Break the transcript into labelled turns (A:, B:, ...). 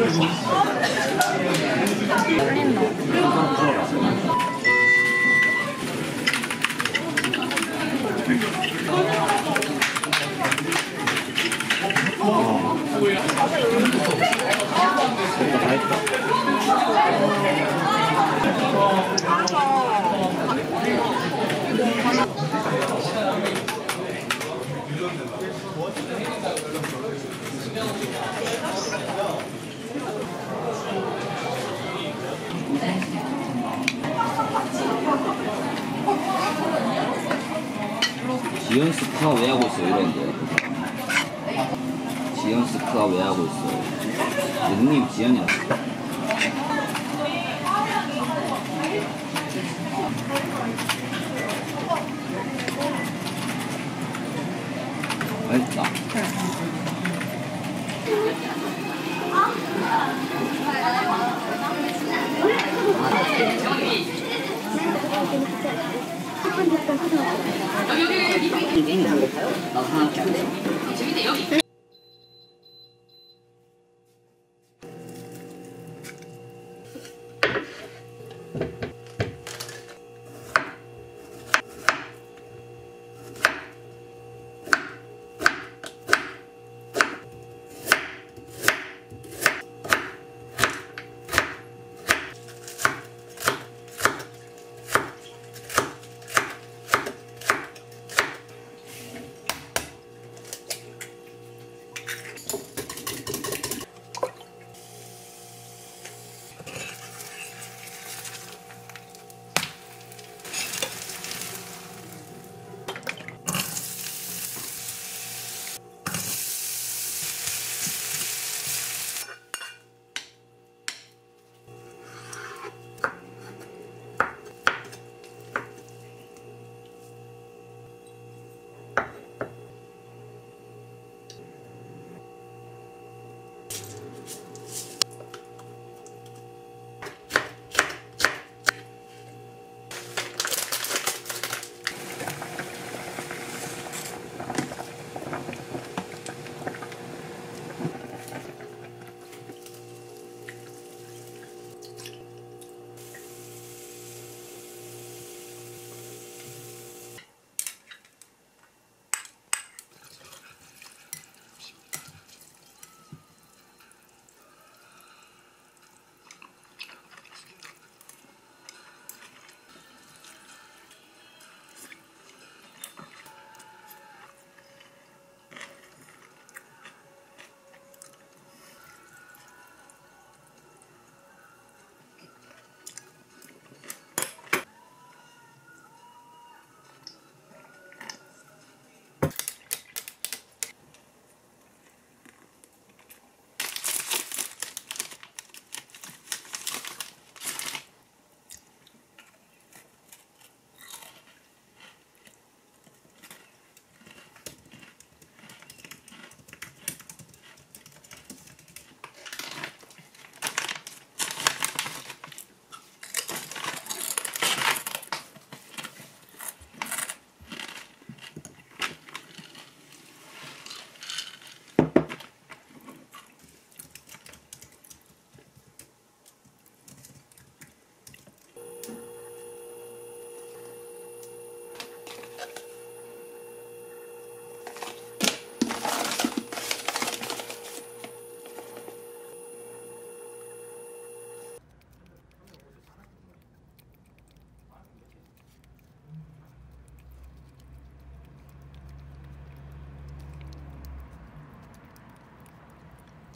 A: Thank you.
B: 지연 스카 왜 하고 있어 이러는데. 지연 스카 왜 하고 있어 누님 지연이야 맛
C: 여기 여기 여기. 나도 하나. 재밌대 여기.